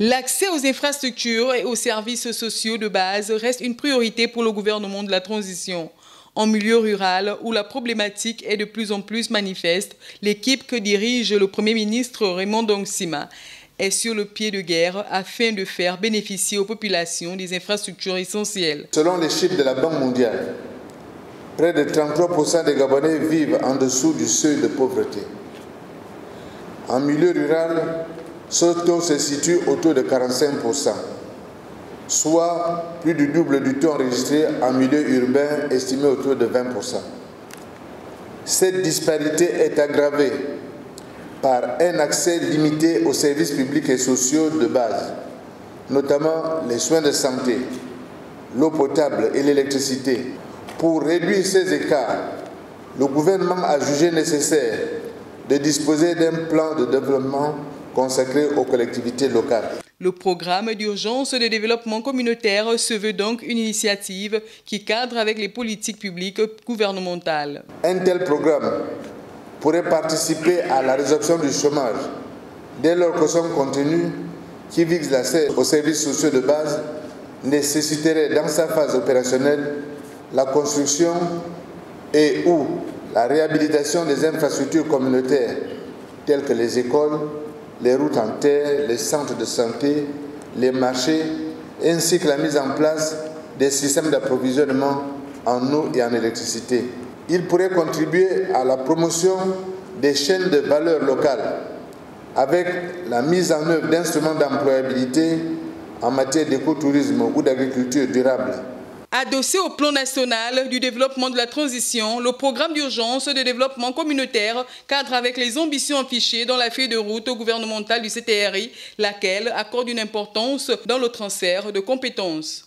L'accès aux infrastructures et aux services sociaux de base reste une priorité pour le gouvernement de la transition. En milieu rural, où la problématique est de plus en plus manifeste, l'équipe que dirige le Premier ministre Raymond Dongsima est sur le pied de guerre afin de faire bénéficier aux populations des infrastructures essentielles. Selon les chiffres de la Banque mondiale, près de 33% des Gabonais vivent en dessous du seuil de pauvreté. En milieu rural, ce taux se situe autour de 45%, soit plus du double du taux enregistré en milieu urbain estimé autour de 20%. Cette disparité est aggravée par un accès limité aux services publics et sociaux de base, notamment les soins de santé, l'eau potable et l'électricité. Pour réduire ces écarts, le gouvernement a jugé nécessaire de disposer d'un plan de développement consacré aux collectivités locales. Le programme d'urgence de développement communautaire se veut donc une initiative qui cadre avec les politiques publiques gouvernementales. Un tel programme pourrait participer à la résorption du chômage dès lors que son contenu, qui vise l'accès aux services sociaux de base, nécessiterait dans sa phase opérationnelle la construction et ou la réhabilitation des infrastructures communautaires telles que les écoles, les routes en terre, les centres de santé, les marchés, ainsi que la mise en place des systèmes d'approvisionnement en eau et en électricité. Il pourrait contribuer à la promotion des chaînes de valeur locales avec la mise en œuvre d'instruments d'employabilité en matière d'écotourisme ou d'agriculture durable. Adossé au plan national du développement de la transition, le programme d'urgence de développement communautaire cadre avec les ambitions affichées dans la feuille de route gouvernementale du CTRI, laquelle accorde une importance dans le transfert de compétences.